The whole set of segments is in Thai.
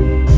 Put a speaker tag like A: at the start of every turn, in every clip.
A: ส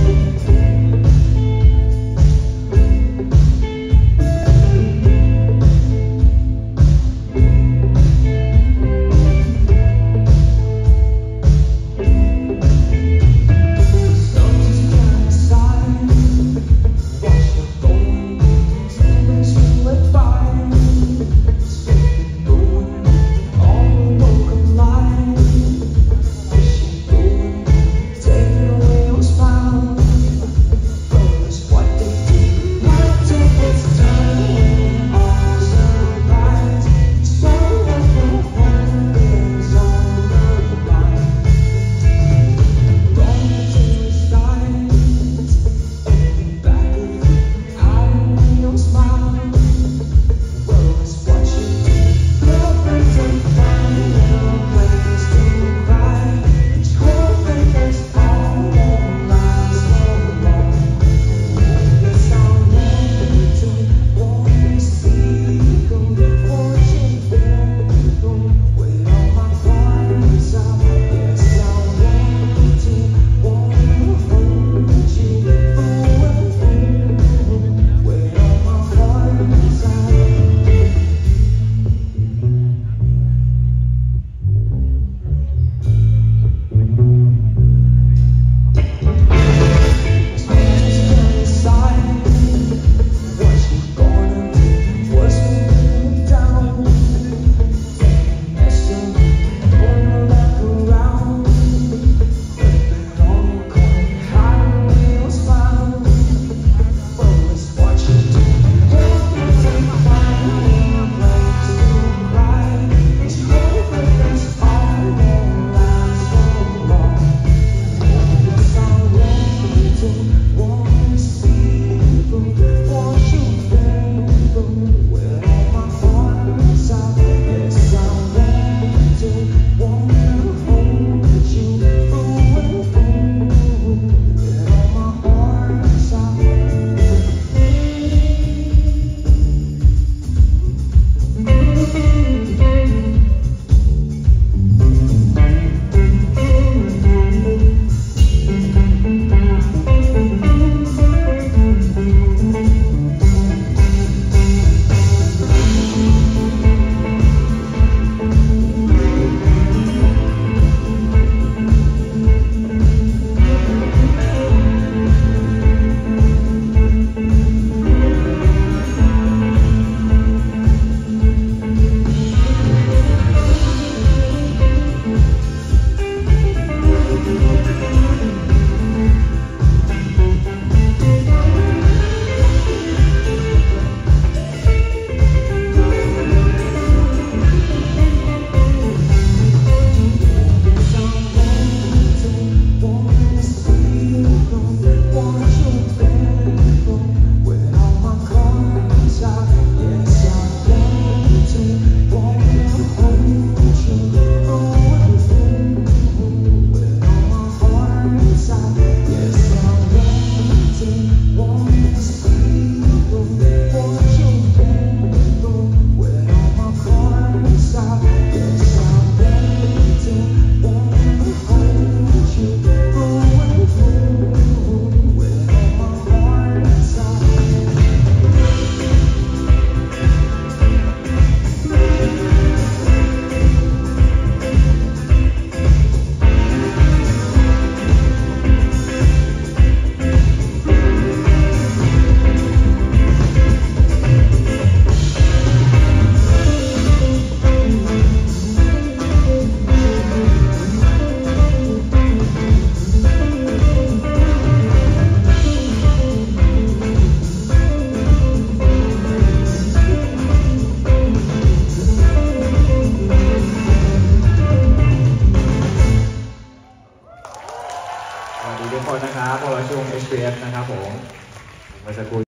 A: เราช่วง HPF นะครับผมเมื่อสักครู่